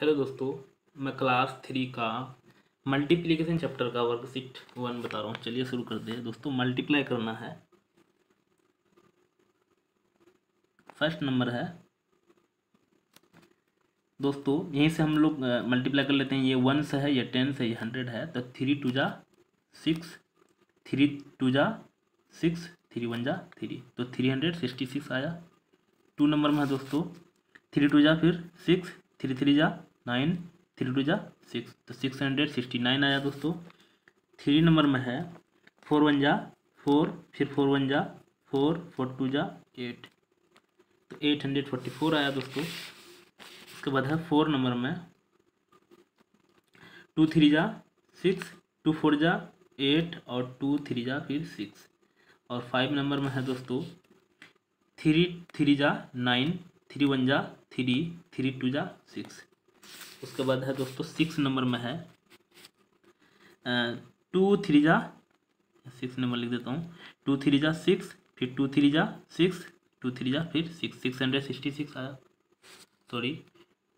Hello दोस्तों, मैं class three का मल्टीप्लिकेशन चैप्टर का वर्कशीट वन बता रहा हूँ। चलिए शुरू करते हैं। दोस्तों, मल्टीप्लाई करना है। फ़र्स्ट नंबर है। दोस्तों, यहीं से हम लोग मल्टीप्लाई कर लेते हैं। ये वन से है, ये टेन से ये हंड्रेड है। तो थ्री टू जा सिक्स थ्री टू जा सिक्स थ्री वन जा थ्री तो थ्री हंड्रेड सिक्सटी सिक्स आया। टू नंबर में है दोस्तों। थ्री टू जा फिर सिक्स थ्री थ्री जा नाइन थ्री टू जा सिक्स तो सिक्स हंड्रेड सिक्सटी नाइन आया दोस्तों। थ्री नंबर में है फोर वन जा फोर फिर फोर वन जा फोर फोर टू जा एट तो एट हंड्रेड फोर्टी फोर आया दोस्तों। उसके बाद है फोर नंबर में। टू थ्री जा सिक्स टू फोर जा एट और टू थ्री जा, फिर सिक्स और फाइव नंबर में है दोस्तों थ्री थ्री जा नाइन थ्री वन जा थ्री थ्री टू जा सिक्स उसके बाद है दोस्तों सिक्स नंबर में है। टू थ्री जा सिक्स नंबर लिख देता हूँ। टू थ्री जा सिक्स फिर टू थ्री जा सिक्स टू थ्री जा, फिर six six hundred sixty six आया। सॉरी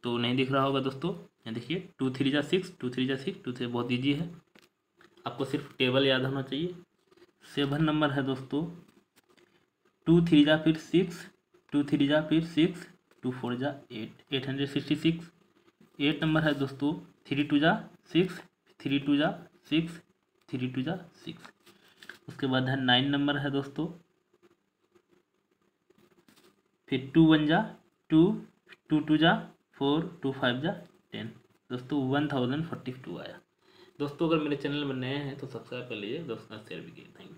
तो नहीं दिख रहा होगा दोस्तों। यहाँ देखिए टू थ्री जा सिक्स टू थ्री जा सिक्स टू थ्री बहुत ईजी है। आपको सिर्फ़ टेबल याद होना चाहिए। सेवन नंबर है दोस्तों। टू थ्री जा, फिर सिक्स टू थ्री जा, फिर सिक्स टू फोर जा eight eight hundred sixty six eight number है दोस्तों, थ्री टू जा सिक्स, थ्री टू जा सिक्स, थ्री टू जा सिक्स। उसके बाद है नाइन नंबर है दोस्तों, फिर टू वन जा, टू टू टू जा, फोर, टू फाइव जा, टेन। दोस्तों, वन थाउज़ेंड फोर्टी टू आया। दोस्तों, अगर मेरे चैनल में नए हैं तो सब्सक्राइब कर लीजिए, दोस्तों शेयर भी कीजिए। Thank you.